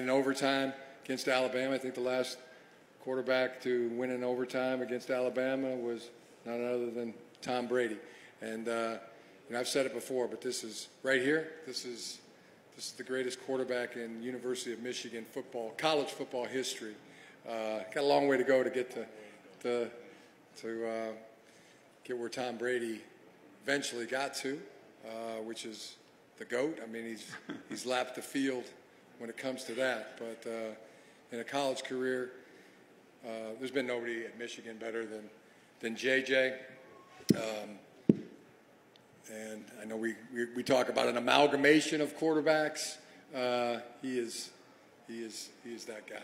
in overtime against Alabama. I think the last quarterback to win in overtime against Alabama was none other than Tom Brady. And, uh, and I've said it before, but this is right here. This is this is the greatest quarterback in University of Michigan football, college football history. Uh, got a long way to go to get to to, to uh, get where Tom Brady eventually got to, uh, which is the goat. I mean, he's he's lapped the field when it comes to that. But uh, in a college career, uh, there's been nobody at Michigan better than than JJ. Um, and I know we, we, we, talk about an amalgamation of quarterbacks. Uh, he is he is he is that guy.